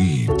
Eat.